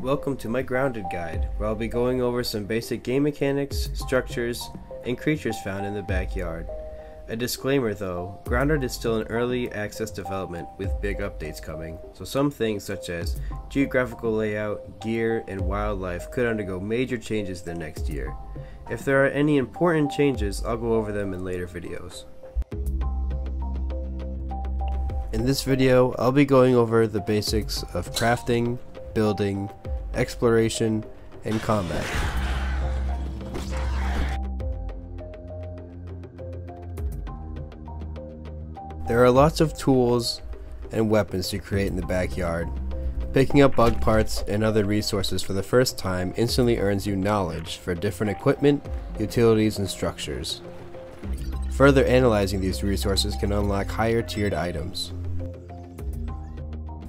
Welcome to my Grounded Guide, where I'll be going over some basic game mechanics, structures, and creatures found in the backyard. A disclaimer though, Grounded is still in early access development with big updates coming, so some things such as geographical layout, gear, and wildlife could undergo major changes the next year. If there are any important changes, I'll go over them in later videos. In this video, I'll be going over the basics of crafting, building, exploration, and combat. There are lots of tools and weapons to create in the backyard. Picking up bug parts and other resources for the first time instantly earns you knowledge for different equipment, utilities, and structures. Further analyzing these resources can unlock higher tiered items.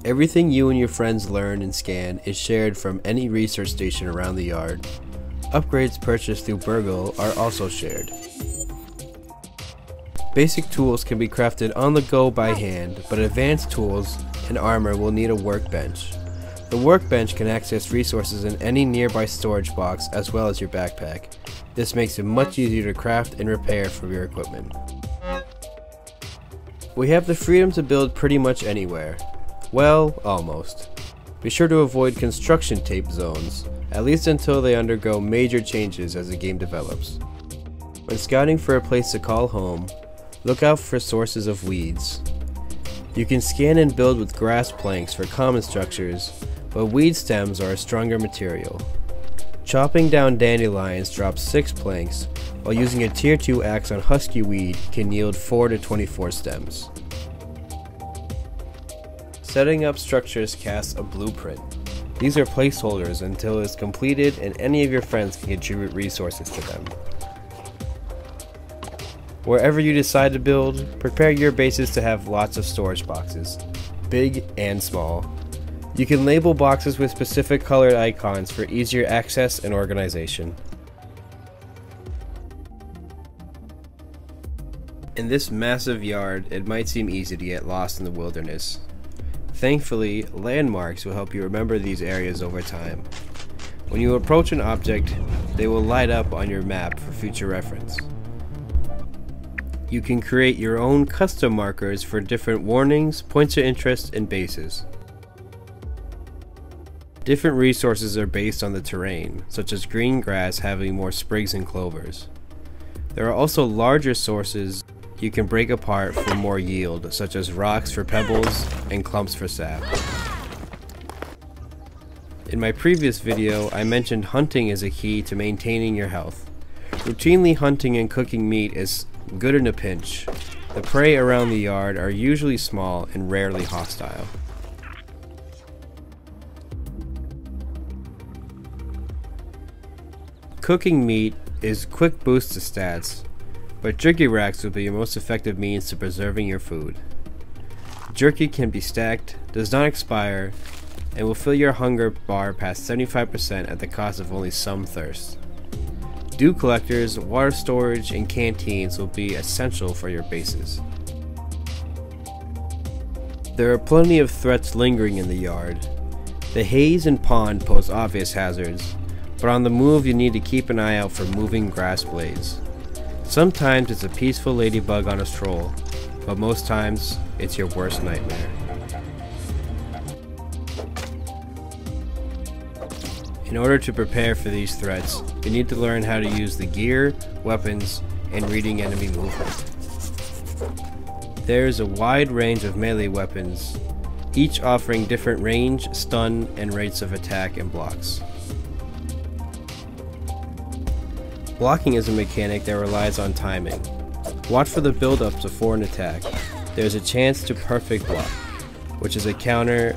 Everything you and your friends learn and scan is shared from any research station around the yard. Upgrades purchased through BURG.L are also shared. Basic tools can be crafted on the go by hand, but advanced tools and armor will need a workbench. The workbench can access resources in any nearby storage box as well as your backpack. This makes it much easier to craft and repair for your equipment. We have the freedom to build pretty much anywhere. Well, almost. Be sure to avoid construction tape zones, at least until they undergo major changes as the game develops. When scouting for a place to call home, look out for sources of weeds. You can scan and build with grass planks for common structures, but weed stems are a stronger material. Chopping down dandelions drops 6 planks, while using a tier 2 axe on husky weed can yield 4 to 24 stems. Setting up structures casts a blueprint. These are placeholders until it is completed and any of your friends can contribute resources to them. Wherever you decide to build, prepare your bases to have lots of storage boxes, big and small. You can label boxes with specific colored icons for easier access and organization. In this massive yard, it might seem easy to get lost in the wilderness, Thankfully, landmarks will help you remember these areas over time. When you approach an object, they will light up on your map for future reference. You can create your own custom markers for different warnings, points of interest, and bases. Different resources are based on the terrain, such as green grass having more sprigs and clovers. There are also larger sources you can break apart for more yield, such as rocks for pebbles and clumps for sap. In my previous video, I mentioned hunting is a key to maintaining your health. Routinely hunting and cooking meat is good in a pinch. The prey around the yard are usually small and rarely hostile. Cooking meat is quick boost to stats, but jerky racks will be your most effective means to preserving your food. Jerky can be stacked, does not expire, and will fill your hunger bar past 75% at the cost of only some thirst. Dew collectors, water storage, and canteens will be essential for your bases. There are plenty of threats lingering in the yard. The haze and pond pose obvious hazards, but on the move you need to keep an eye out for moving grass blades. Sometimes it's a peaceful ladybug on a stroll, but most times it's your worst nightmare. In order to prepare for these threats, you need to learn how to use the gear, weapons, and reading enemy movement. There is a wide range of melee weapons, each offering different range, stun, and rates of attack and blocks. Blocking is a mechanic that relies on timing. Watch for the build-up before an attack. There's a chance to perfect block, which is a counter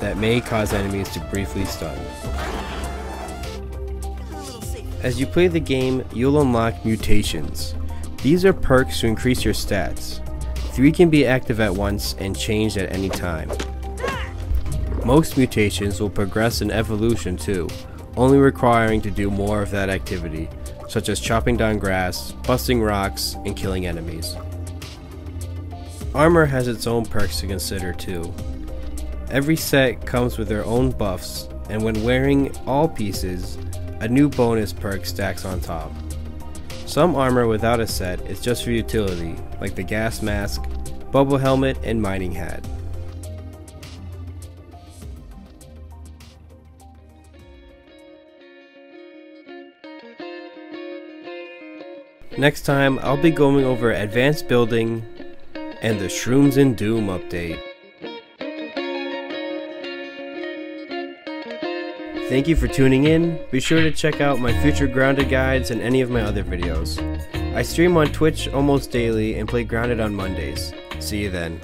that may cause enemies to briefly stun. As you play the game, you'll unlock mutations. These are perks to increase your stats. Three can be active at once and changed at any time. Most mutations will progress in evolution too, only requiring to do more of that activity, such as chopping down grass, busting rocks, and killing enemies. Armor has its own perks to consider too. Every set comes with their own buffs, and when wearing all pieces, a new bonus perk stacks on top. Some armor without a set is just for utility, like the gas mask, bubble helmet, and mining hat. Next time, I'll be going over advanced building and the Shrooms in Doom update. Thank you for tuning in. Be sure to check out my future Grounded guides and any of my other videos. I stream on Twitch almost daily and play Grounded on Mondays. See you then.